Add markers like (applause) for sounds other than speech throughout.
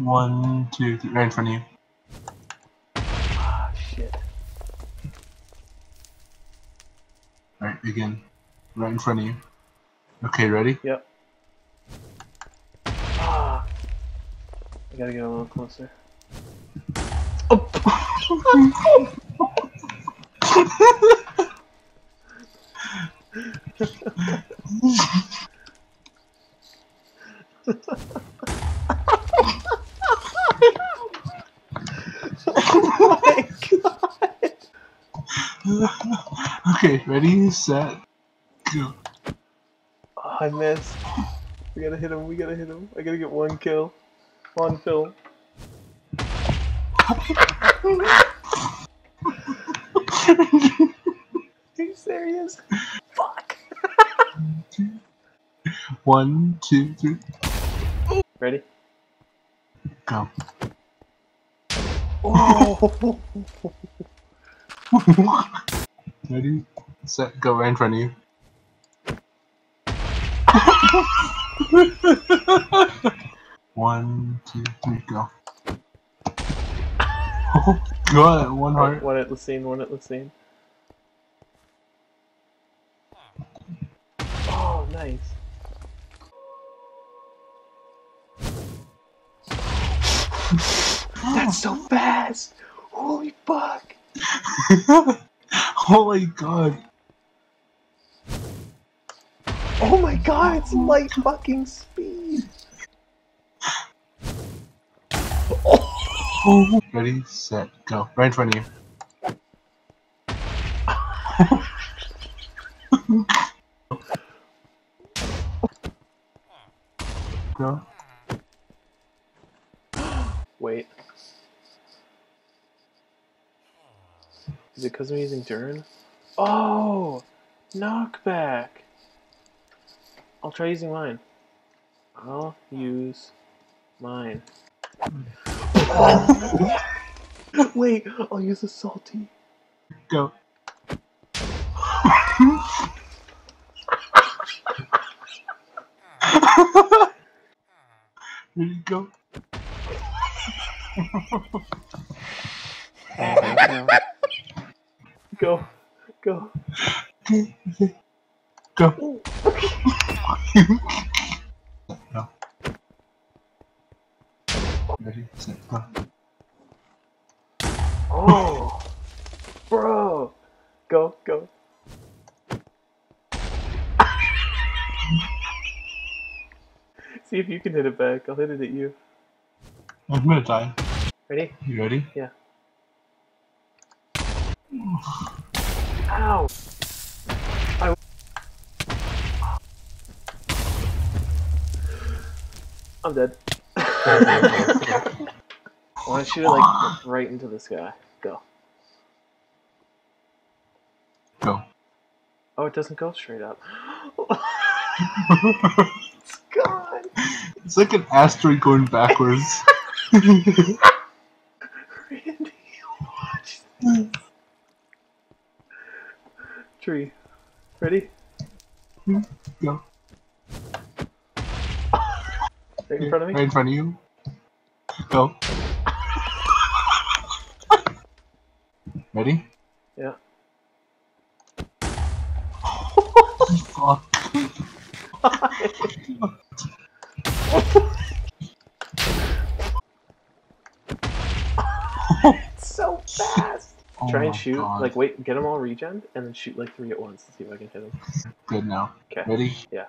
One, two, three, right in front of you. Ah, shit. Alright, again. Right in front of you. Okay, ready? Yep. Ah. I gotta get a little closer. Oh! (laughs) (laughs) (laughs) oh my god! (laughs) okay, ready, set, go. Oh, I missed. We gotta hit him, we gotta hit him. I gotta get one kill. One kill. (laughs) Are you serious? Fuck! One, two, three, Ready? go. Oh! (laughs) ready, set, go right in front of you. (laughs) One, two, three, go. (laughs) Oh, God, one heart. one at the scene, one at the scene. Oh, nice. That's so fast! Holy fuck! (laughs) Holy god. Oh my god, it's light fucking speed! Oh. (laughs) Ready, set, go. Right in front of you. (laughs) go. Wait. Is it because I'm using Durin? Oh! Knockback! I'll try using mine. I'll use mine. (laughs) Wait, I'll use a salty. Go. (laughs) Ready, go. Go, go. Go. go. Ready, set, go. Oh! Bro! Go, go. See if you can hit it back. I'll hit it at you. I'm gonna die. Ready? You ready? Yeah. Ow! I... I'm dead. (laughs) I want you to like right into the sky. Go. Go. Oh, it doesn't go straight up. (laughs) (laughs) it's gone. It's like an asteroid going backwards. Tree. Ready? Hmm? Go. Right in front of me? Right in front of you. Go. Ready? Yeah. Fuck. It's (laughs) so fast. Oh Try and shoot. God. Like, wait, get them all regen, and then shoot like three at once to see if I can hit them. Good now. Okay. Ready? Yeah.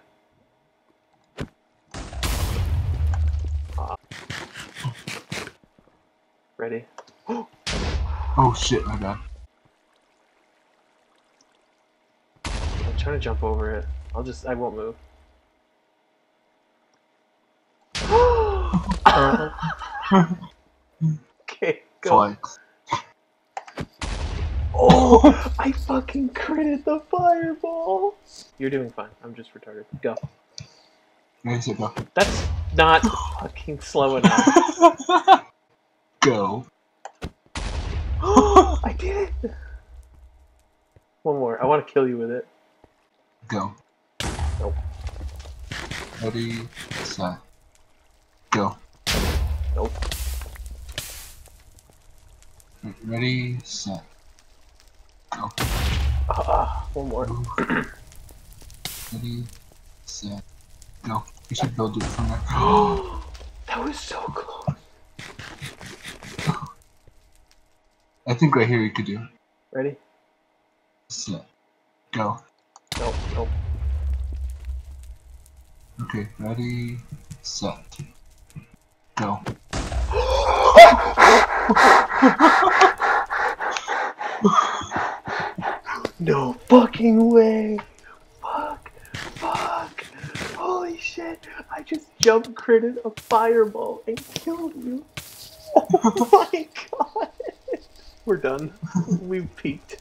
Uh. Ready? Oh shit, my bad. I'm trying to jump over it. I'll just, I won't move. (gasps) (laughs) okay, go. Flex. Oh, I fucking critted the fireball. You're doing fine. I'm just retarded. Go. Ready, set, go. That's not fucking slow enough. (laughs) Go. (gasps) I did it. One more. I want to kill you with it. Go. Nope. Ready, set, go. Nope. Ready, set, go. Ah, one more. (clears throat) Ready, set, go. You should build it from there. (gasps) (gasps) that was so close. I think right here you could do. it. Ready? Set, go. Nope, nope. Okay, ready, set, go. (gasps) (laughs) No fucking way! Fuck! Fuck! Holy shit! I just jump critted a fireball and killed you! (laughs) Oh my god! We're done. We've peaked.